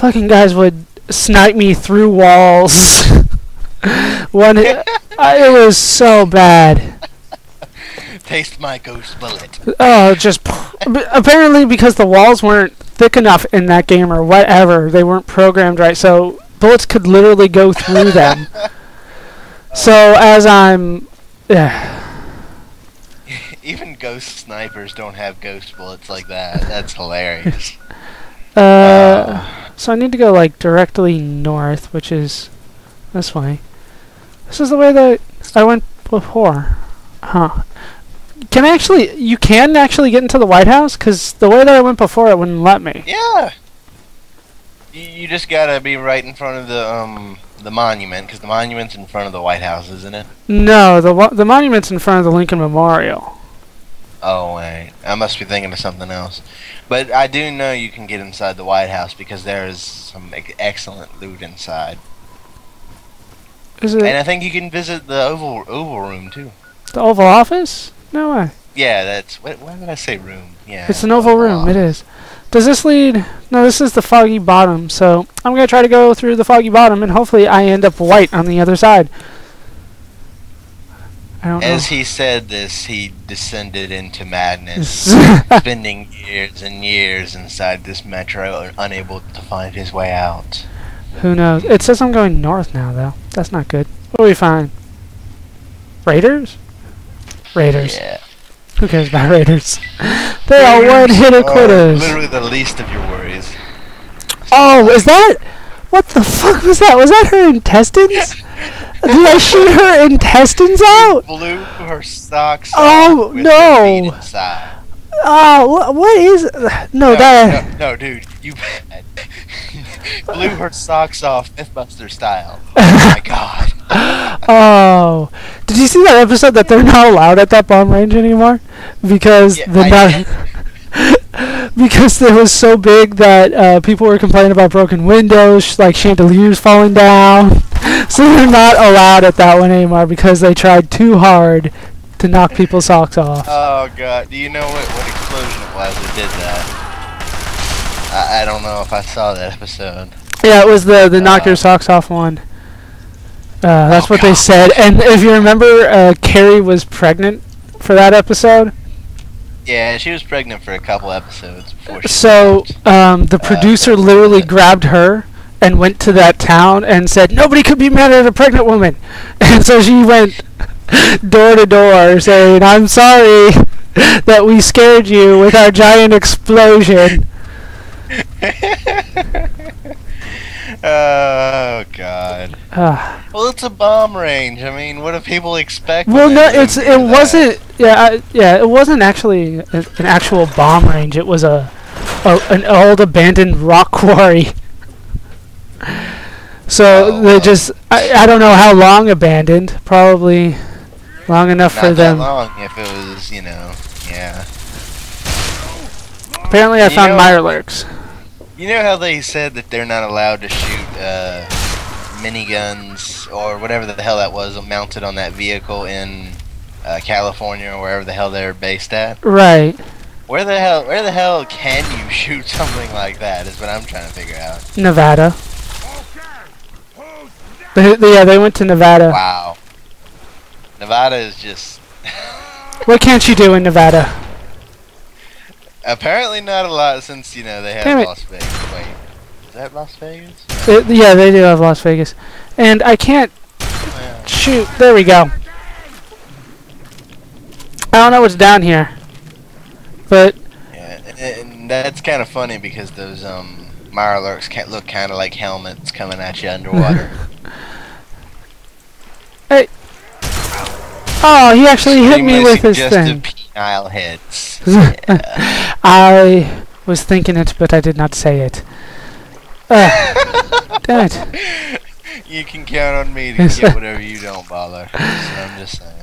fucking guys would snipe me through walls. One, hit- I- it was so bad. Taste my ghost bullet. Oh, just apparently because the walls weren't thick enough in that game or whatever, they weren't programmed right, so bullets could literally go through them. So as I'm, yeah, Even ghost snipers don't have ghost bullets like that. That's hilarious. uh, so I need to go like directly north, which is this way. This is the way that I went before, huh? Can I actually? You can actually get into the White House because the way that I went before, it wouldn't let me. Yeah. You, you just gotta be right in front of the um the monument because the monument's in front of the White House, isn't it? No, the the monument's in front of the Lincoln Memorial. Oh wait, I must be thinking of something else. But I do know you can get inside the White House because there is some excellent loot inside, Is it and I think you can visit the Oval Oval Room too. the Oval Office? No way. Yeah, that's what. Why did I say room? Yeah, It's an oval room. It is. Does this lead? No, this is the foggy bottom. So I'm gonna try to go through the foggy bottom, and hopefully I end up white on the other side. As he said this, he descended into madness, spending years and years inside this metro, unable to find his way out. Who knows? It says I'm going north now, though. That's not good. What do we find? Raiders? Raiders. Yeah. Who cares about Raiders? They are one-hit are quitters. Literally the least of your worries. Oh, is that? What the fuck was that? Was that her intestines? Did I shoot her intestines out? Blew her socks. Oh, no. her feet inside. Oh, wha- what is? No, No, that. no, no, dude, you blew her socks off Mythbuster style. Oh my god. Oh, did you see that episode that they're not allowed at that bomb range anymore because Yeah, the not, because it was so big that uh, people were complaining about broken windows, like chandeliers falling down. So they're not allowed at that one anymore because they tried too hard to knock people's socks off. Oh god, do you know what, what explosion it was that did that? I, I don't know if I saw that episode. Yeah, it was the the knock your Uh, socks off one. Uh, that's Oh, what they said. And if you remember, uh, Kari was pregnant for that episode. Yeah, she was pregnant for a couple episodes before she So um, the Uh, producer literally grabbed her and went to that town and said nobody could be mad at a pregnant woman. And so she went door to door saying, "I'm sorry that we scared you with our giant explosion." oh god. Uh, Well, it's a bomb range. I mean, what do people expect? well, no, it's it that? wasn't. Yeah, I, yeah, it wasn't actually an actual bomb range. It was a, a an old abandoned rock quarry. So Oh, they just I, I don't know how long abandoned. Probably long enough Not for that them. long. If it was, you know, yeah. Apparently, I You found know- Mirelurks. You know how they said that they're not allowed to shoot uh, miniguns or whatever the hell that was mounted on that vehicle in uh, California or wherever the hell they're based at. Right, Where the hell, where the hell can you shoot something like that? Is what I'm trying to figure out. Nevada. Yeah, they went to Nevada. Wow. Nevada is just What can't you do in Nevada? apparently not a lot since you know they have Damn it. Las Vegas. Wait, is that Las Vegas? Uh, yeah, they do have Las Vegas, and I can't Yeah. shoot. There we go. I don't know what's down here, but Yeah, and, and that's kind of funny because those um Mirelurks look kind of like helmets coming at you underwater. Oh, he actually hit me with his thing. penile heads. I was thinking it, but I did not say it. Uh, damn it. you can count on me to get whatever you don't bother. So I'm just saying.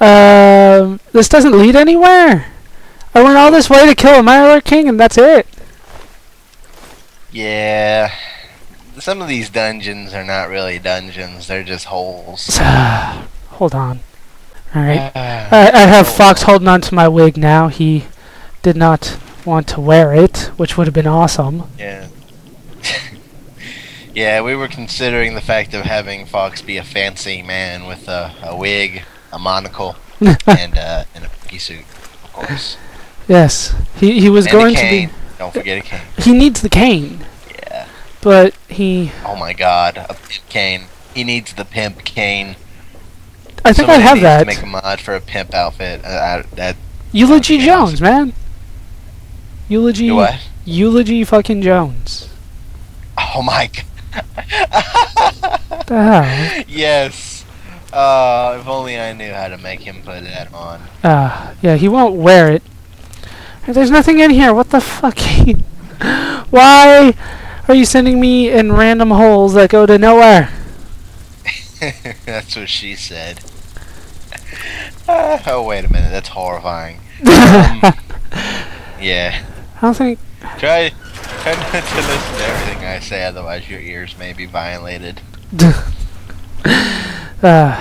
Um, this doesn't lead anywhere. I went all this way to kill a Mirelurk King, and that's it. Yeah. Some of these dungeons are not really dungeons, they're just holes. Hold on. Alright. I, I have Fawkes holding on to my wig now. He did not want to wear it, which would have been awesome. Yeah. Yeah, we were considering the fact of having Fawkes be a fancy man with a, a wig, a monocle, and uh, and a monkey suit, of course. yes, he he was and going to be. Don't forget a cane. He needs the cane, Yeah. but he. Oh my God, a pimp cane. He needs the pimp cane. I think I have needs that. To make a mod for a pimp outfit. Uh, I, that Eulogy Jones, man. Eulogy. you what? Eulogy fucking Jones. Oh my God. What the hell? yes. Uh, if only I knew how to make him put that on. Ah, yeah, he won't wear it. There's nothing in here. What the fuck? Why are you sending me in random holes that go to nowhere? That's what she said. Uh, oh wait a minute, that's horrifying. Um, yeah. I don't think. Try, try not to listen to everything I say, otherwise your ears may be violated. Uh,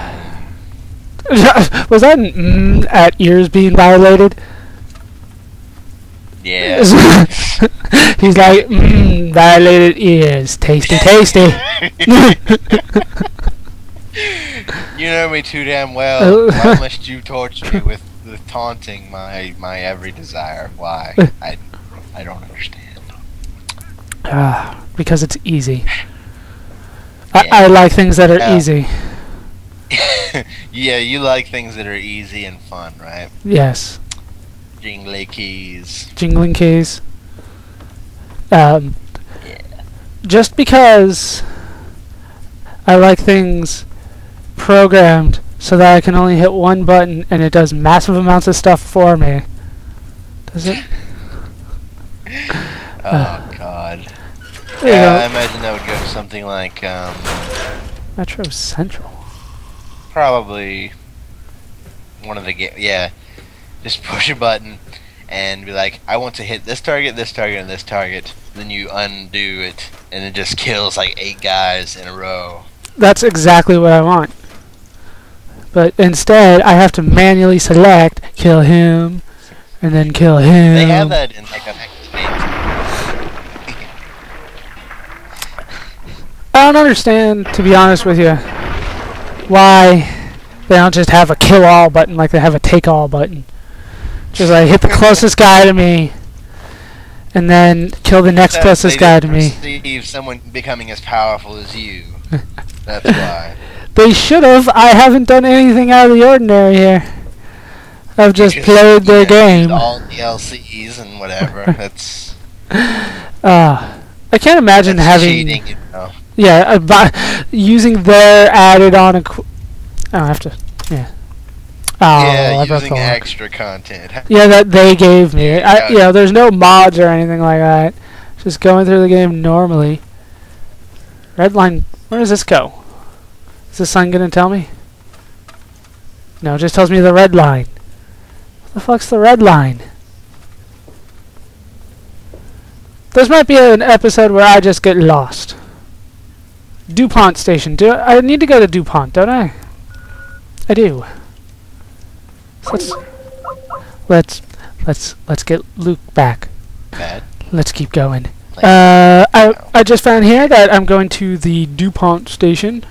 was that mm at ears being violated? Yeah. He's like, mm, violated ears. Tasty, tasty. You know me too damn well. Why must you torture me with, with taunting my my every desire? Why? I I don't understand. Ah, because it's easy. I, Yeah. I like things that are Yeah. easy. yeah, you like things that are easy and fun, right? Yes. Jingly keys. Jingling keys. Um, Yeah. just because I like things programmed so that I can only hit one button and it does massive amounts of stuff for me. Does it? Oh God. There you Yeah, I imagine that would go something like um, Metro Central. probably one of the ga- yeah. Just push a button and be like, I want to hit this target, this target, and this target. Then you undo it, and it just kills like eight guys in a row. That's exactly what I want. But instead, I have to manually select kill him, and then kill him. They have that in like a. I don't understand, to be honest with you, why they don't just have a kill all button like they have a take all button. Just like hit the closest guy to me, and then kill the next closest guy to me. Perceive someone becoming as powerful as you. That's why. They should have. I haven't done anything out of the ordinary here. I've just played their game. All DLCs and whatever. That's, Uh, I can't imagine having. cheating. You know. Yeah, uh, bu- using their added on. Equ- I don't have to. Yeah. Oh, yeah, using extra content. Yeah, that they gave me. I, Yeah. you know, there's no mods or anything like that. Just going through the game normally. Red line. Where does this go? Is the sun gonna tell me? No, it just tells me the red line. What the fuck's the red line? This might be an episode where I just get lost. DuPont station. Do I need to go to DuPont, don't I? I do. So let's let's let's let's get Luke back. Bad. Let's keep going. Like, Uh, I I just found here that I'm going to the DuPont station,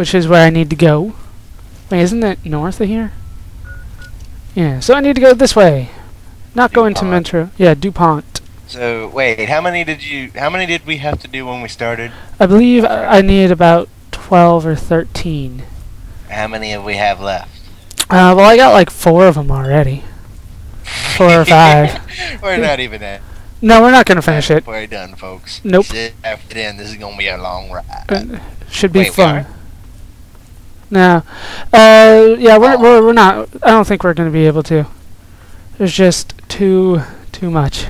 which is where I need to go. Wait, isn't it north of here? Yeah, so I need to go this way. Not going to DuPont. Metro. Yeah, DuPont. So wait, how many did you? How many did we have to do when we started? I believe I, I need about 12 or 13. How many have we have left? Uh, well, I got like four of them already. Four or five. We're not even at. No, we're not going to finish it. We're done, folks. Nope. Sit after then, this is gonna be a long ride. Uh, should be Wait, fun. No. Uh, yeah, we're, we're, we're not. I don't think we're going to be able to. There's just too, too much.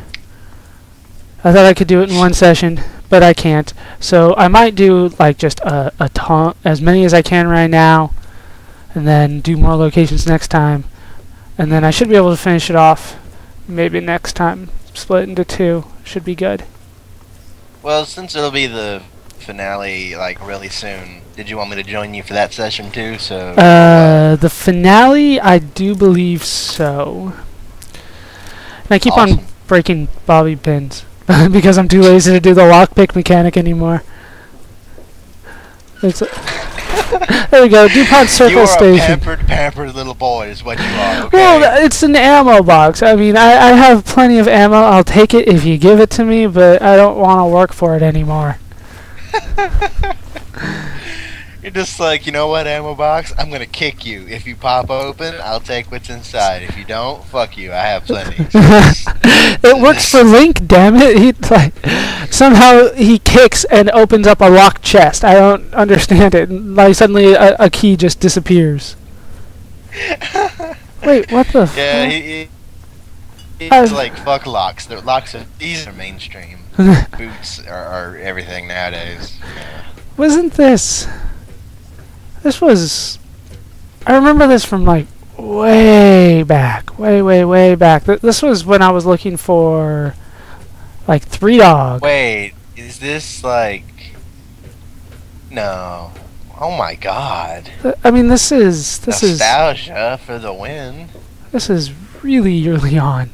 I thought I could do it in one session, but I can't. So I might do, like, just a, a ton, as many as I can right now, and then do more locations next time. And then I should be able to finish it off maybe next time. Split into two. Should be good. Well, since it'll be the finale like really soon, did you want me to join you for that session too? So. Uh, the finale, I do believe so. And I keep on breaking bobby pins because I'm too lazy to do the lockpick mechanic anymore. It's there we go. DuPont you Circle are a Station. pampered, pampered little boy, is what you are. Okay. Well, it's an ammo box. I mean, I, I have plenty of ammo. I'll take it if you give it to me, but I don't want to work for it anymore. You're just like, you know what, ammo box? I'm gonna kick you. If you pop open, I'll take what's inside. If you don't, fuck you. I have plenty. it works for Link, damn it. He like somehow he kicks and opens up a locked chest. I don't understand it. And, Like suddenly a, a key just disappears. Wait, what the? yeah, fuck? he, he, he's Uh, like fuck locks. They're, locks are these are mainstream. Boots are, are everything nowadays. Yeah. Wasn't this? This was. I remember this from like way back, way, way, way back. Th- this was when I was looking for like three dog. Wait, is this like? No. Oh my god. Th- I mean, this is this is Nostalgia for the win. this is really early on.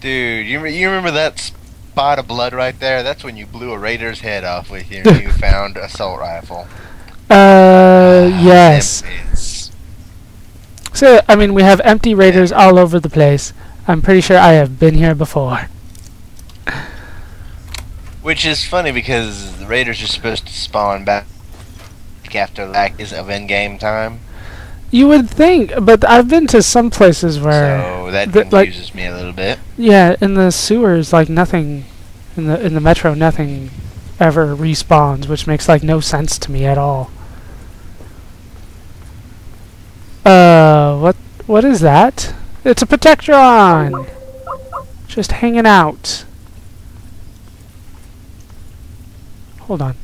Dude, you, you remember that spot of blood right there? That's when you blew a raider's head off with your newfound assault rifle. Uh, yes. So I mean, we have empty raiders all over the place. I'm pretty sure I have been here before. Which is funny because the raiders are supposed to spawn back after lack is of in-game time. You would think, but I've been to some places where, So that like- confuses me a little bit. yeah, in the sewers, like nothing, in the in the metro, nothing ever respawns, which makes like no sense to me at all. Uh, what what is that? It's a Protectron, just hanging out. Hold on.